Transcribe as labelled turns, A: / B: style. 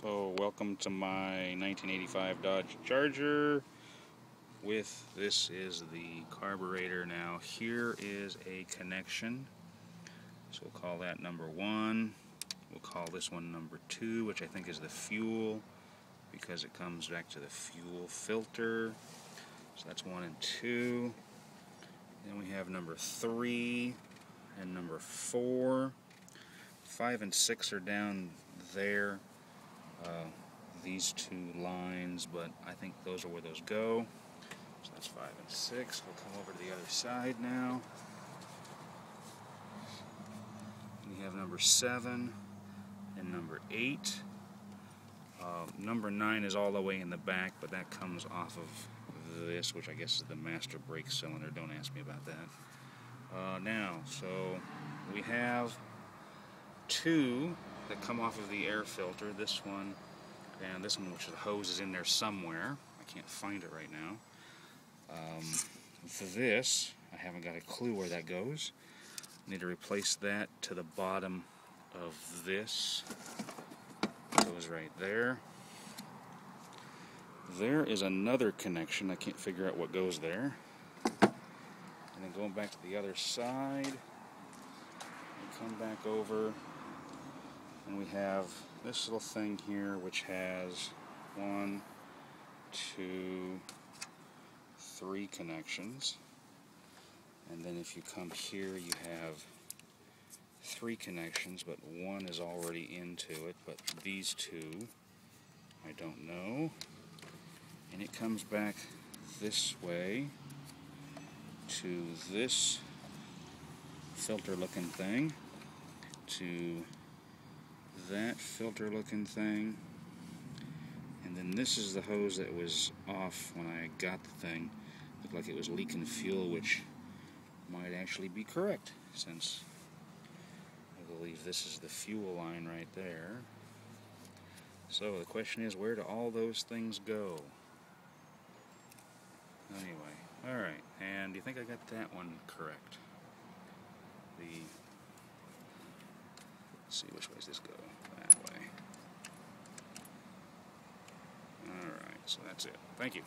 A: So welcome to my 1985 Dodge Charger. With this is the carburetor. Now here is a connection. So we'll call that number one. We'll call this one number two which I think is the fuel because it comes back to the fuel filter. So that's one and two. Then we have number three and number four. Five and six are down there uh, these two lines, but I think those are where those go. So that's five and six. We'll come over to the other side now. We have number seven and number eight. Uh, number nine is all the way in the back, but that comes off of this, which I guess is the master brake cylinder. Don't ask me about that. Uh, now, so we have two that come off of the air filter. This one and this one, which the hose is in there somewhere. I can't find it right now. Um, for this, I haven't got a clue where that goes. I need to replace that to the bottom of this. Goes right there. There is another connection. I can't figure out what goes there. And then going back to the other side, come back over and we have this little thing here which has one, two, three connections. And then if you come here you have three connections but one is already into it but these two I don't know and it comes back this way to this filter looking thing to that filter looking thing. And then this is the hose that was off when I got the thing. Looked like it was leaking fuel which might actually be correct since I believe this is the fuel line right there. So the question is where do all those things go? Anyway alright and do you think I got that one correct? The see which way does this go. That way. Alright, so that's it. Thank you.